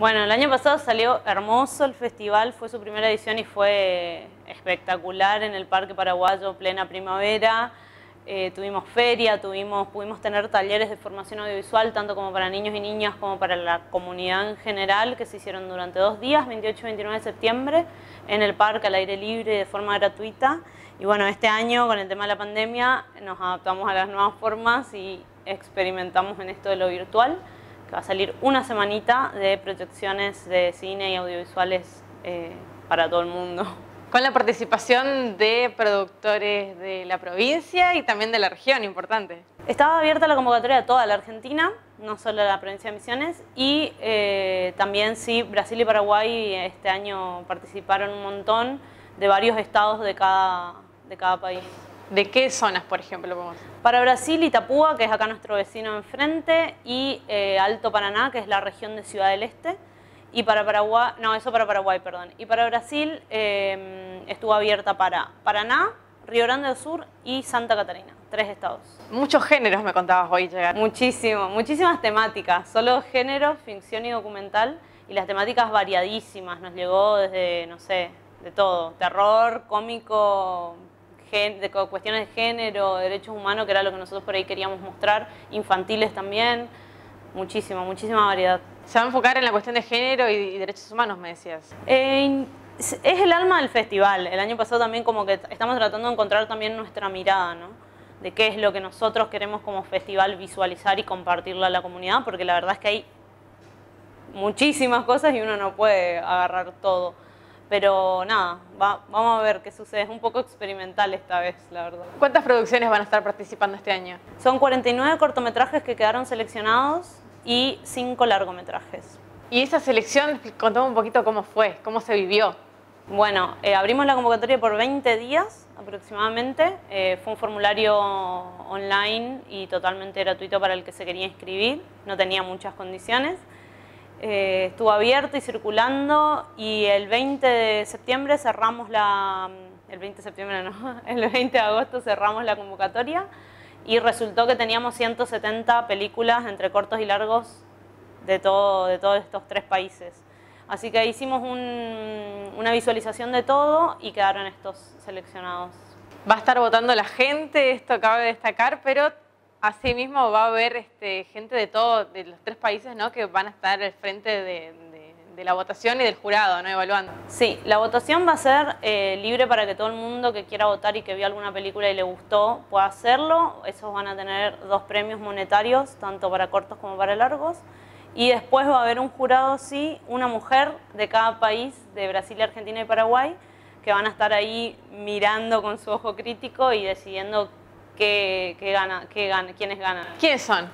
Bueno, el año pasado salió hermoso el festival, fue su primera edición y fue espectacular en el Parque Paraguayo, plena primavera. Eh, tuvimos feria, tuvimos, pudimos tener talleres de formación audiovisual, tanto como para niños y niñas como para la comunidad en general, que se hicieron durante dos días, 28 y 29 de septiembre, en el parque al aire libre de forma gratuita. Y bueno, este año con el tema de la pandemia nos adaptamos a las nuevas formas y experimentamos en esto de lo virtual, que va a salir una semanita de proyecciones de cine y audiovisuales eh, para todo el mundo. Con la participación de productores de la provincia y también de la región, importante. Estaba abierta la convocatoria de toda la Argentina, no solo de la provincia de Misiones, y eh, también sí, Brasil y Paraguay este año participaron un montón de varios estados de cada, de cada país. ¿De qué zonas, por ejemplo? Para Brasil, Itapúa, que es acá nuestro vecino enfrente, y eh, Alto Paraná, que es la región de Ciudad del Este. Y para Paraguay, no, eso para Paraguay, perdón. Y para Brasil em, estuvo abierta para Paraná, Río Grande do Sur y Santa Catarina, tres estados. Muchos géneros me contabas hoy llegar. Muchísimo, muchísimas temáticas, solo género, ficción y documental, y las temáticas variadísimas, nos llegó desde, no sé, de todo, terror, cómico, de cuestiones de género, derechos humanos, que era lo que nosotros por ahí queríamos mostrar, infantiles también, muchísima, muchísima variedad. Se va a enfocar en la cuestión de género y, derechos humanos, me decías. Eh, es el alma del festival. El año pasado también como que estamos tratando de encontrar también nuestra mirada, ¿no? De qué es lo que nosotros queremos como festival visualizar y compartirlo a la comunidad, porque la verdad es que hay muchísimas cosas y uno no puede agarrar todo. Pero nada, vamos a ver qué sucede. Es un poco experimental esta vez, la verdad. ¿Cuántas producciones van a estar participando este año? Son 49 cortometrajes que quedaron seleccionados y cinco largometrajes. ¿Y esa selección, contame un poquito cómo fue, cómo se vivió? Bueno, eh, abrimos la convocatoria por 20 días aproximadamente. Eh, fue un formulario online y totalmente gratuito para el que se quería inscribir. No tenía muchas condiciones. Eh, estuvo abierto y circulando y el 20 de septiembre cerramos la... El 20 de septiembre no, el 20 de agosto cerramos la convocatoria y resultó que teníamos 170 películas entre cortos y largos de, todo, de todos estos tres países. Así que hicimos una visualización de todo y quedaron estos seleccionados. Va a estar votando la gente, esto cabe destacar, pero asimismo va a haber este, gente de todos, de los tres países, ¿no? que van a estar al frente de, de la votación y del jurado, ¿no? Evaluando. Sí, la votación va a ser eh, libre para que todo el mundo que quiera votar y que vio alguna película y le gustó pueda hacerlo. Esos van a tener dos premios monetarios, tanto para cortos como para largos. Y después va a haber un jurado, sí, una mujer de cada país, de Brasil, Argentina y Paraguay, que van a estar ahí mirando con su ojo crítico y decidiendo qué, gana, qué gana, quiénes ganan. ¿Quiénes son?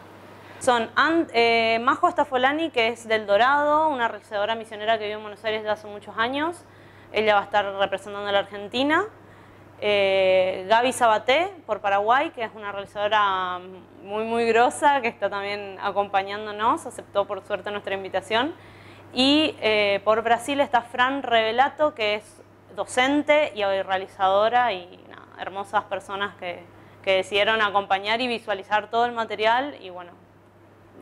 Son eh, Majo Stafolani, que es del Dorado, una realizadora misionera que vive en Buenos Aires desde hace muchos años. Ella va a estar representando a la Argentina. Eh, Gaby Sabaté, por Paraguay, que es una realizadora muy, muy grosa, que está también acompañándonos, aceptó por suerte nuestra invitación. Y eh, por Brasil está Fran Revelato, que es docente y realizadora y hermosas personas que, que decidieron acompañar y visualizar todo el material y bueno,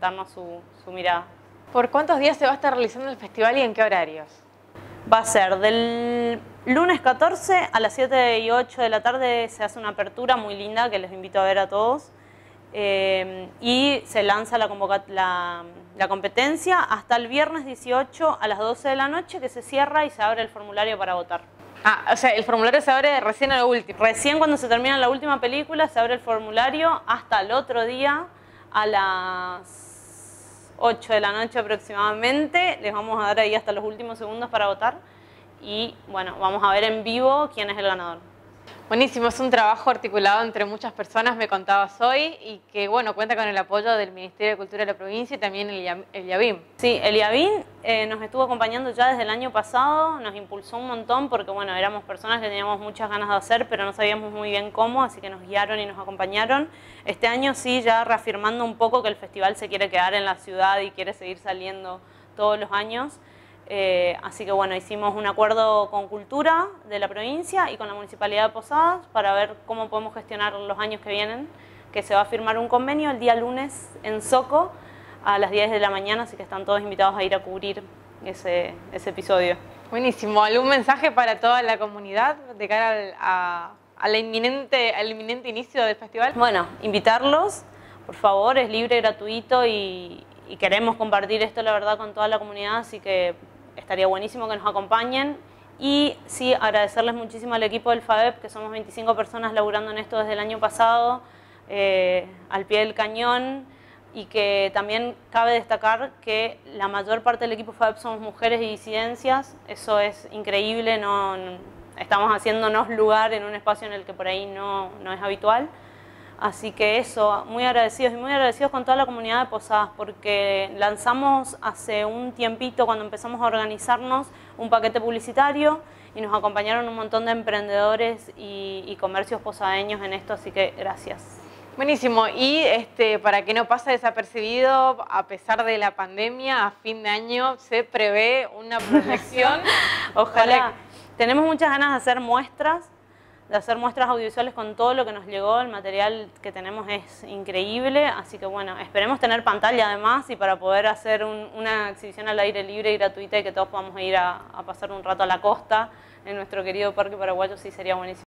darnos su, mirada. ¿Por cuántos días se va a estar realizando el festival y en qué horarios? Va a ser del lunes 14 a las 7 y 8 de la tarde se hace una apertura muy linda que les invito a ver a todos. Eh, y se lanza la, la, la, competencia hasta el viernes 18 a las 12 de la noche que se cierra y se abre el formulario para votar. Ah, o sea, el formulario se abre recién a lo último. Recién cuando se termina la última película se abre el formulario hasta el otro día a las 8 de la noche aproximadamente. Les vamos a dar ahí hasta los últimos segundos para votar. Y bueno, vamos a ver en vivo quién es el ganador. Buenísimo, es un trabajo articulado entre muchas personas, me contabas hoy, y que bueno, cuenta con el apoyo del Ministerio de Cultura de la provincia y también el, IABIM. Sí, el IABIM eh, nos estuvo acompañando ya desde el año pasado, nos impulsó un montón porque bueno, éramos personas que teníamos muchas ganas de hacer, pero no sabíamos muy bien cómo, así que nos guiaron y nos acompañaron. Este año sí, ya reafirmando un poco que el festival se quiere quedar en la ciudad y quiere seguir saliendo todos los años. Eh, así que bueno, hicimos un acuerdo con Cultura de la provincia y con la Municipalidad de Posadas para ver cómo podemos gestionar los años que vienen, que se va a firmar un convenio el día lunes en Soco a las 10 de la mañana, así que están todos invitados a ir a cubrir ese, ese episodio. Buenísimo. ¿Algún mensaje para toda la comunidad de cara al, a, al inminente, al inminente inicio del festival? Bueno, invitarlos, por favor, es libre, gratuito y, y queremos compartir esto, la verdad, con toda la comunidad, así que estaría buenísimo que nos acompañen. Y sí, agradecerles muchísimo al equipo del FAEP, que somos 25 personas laburando en esto desde el año pasado, eh, al pie del cañón, y que también cabe destacar que la mayor parte del equipo FAEP somos mujeres y disidencias, eso es increíble, no, estamos haciéndonos lugar en un espacio en el que por ahí no, no es habitual. Así que eso, muy agradecidos y muy agradecidos con toda la comunidad de Posadas porque lanzamos hace un tiempito cuando empezamos a organizarnos un paquete publicitario y nos acompañaron un montón de emprendedores y, y comercios posadeños en esto, así que gracias. Buenísimo. Y este, para que no pase desapercibido, a pesar de la pandemia, a fin de año se prevé una proyección. Ojalá. Tenemos muchas ganas de hacer muestras de hacer muestras audiovisuales con todo lo que nos llegó, el material que tenemos es increíble, así que bueno, esperemos tener pantalla además y para poder hacer una exhibición al aire libre y gratuita y que todos podamos ir a, a pasar un rato a la costa en nuestro querido Parque Paraguayo, sí sería buenísimo.